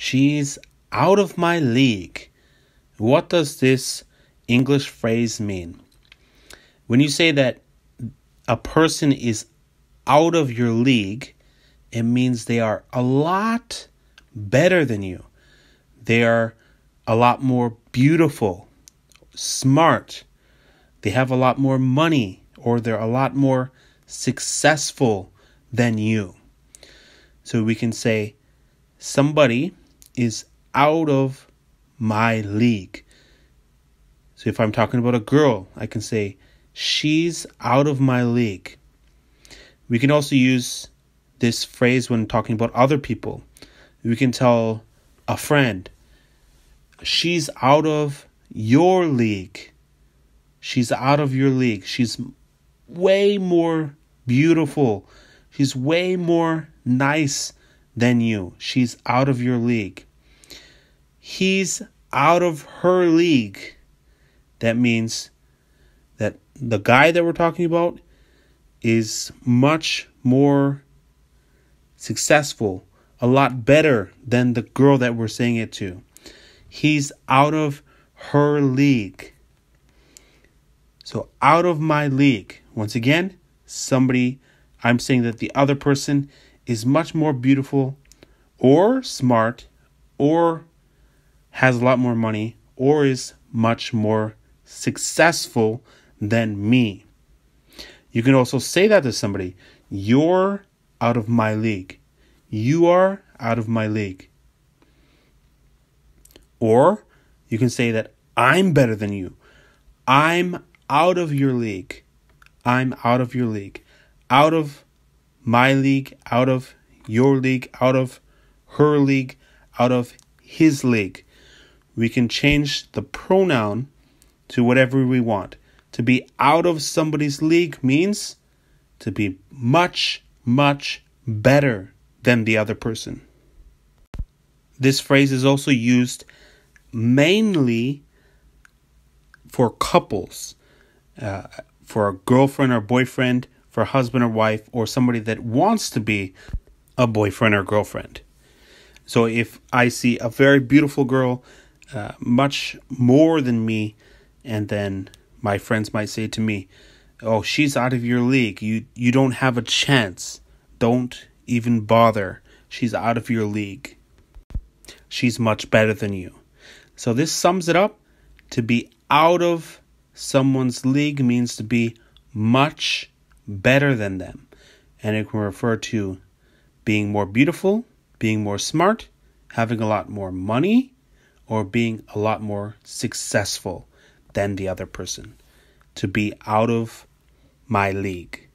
She's out of my league. What does this English phrase mean? When you say that a person is out of your league, it means they are a lot better than you. They are a lot more beautiful, smart. They have a lot more money, or they're a lot more successful than you. So we can say somebody is out of my league. So if I'm talking about a girl, I can say she's out of my league. We can also use this phrase when talking about other people. We can tell a friend, she's out of your league. She's out of your league. She's way more beautiful. She's way more nice than you. She's out of your league. He's out of her league. That means that the guy that we're talking about is much more successful, a lot better than the girl that we're saying it to. He's out of her league. So, out of my league. Once again, somebody, I'm saying that the other person is much more beautiful or smart or has a lot more money or is much more successful than me. You can also say that to somebody You're out of my league. You are out of my league. Or you can say that I'm better than you. I'm out of your league. I'm out of your league. Out of my league, out of your league, out of her league, out of his league. We can change the pronoun to whatever we want. To be out of somebody's league means to be much, much better than the other person. This phrase is also used mainly for couples, uh, for a girlfriend or boyfriend, for a husband or wife, or somebody that wants to be a boyfriend or girlfriend. So if I see a very beautiful girl, uh, much more than me, and then my friends might say to me, "Oh, she's out of your league. You you don't have a chance. Don't even bother. She's out of your league. She's much better than you." So this sums it up. To be out of someone's league means to be much better than them. And it can refer to being more beautiful, being more smart, having a lot more money, or being a lot more successful than the other person. To be out of my league.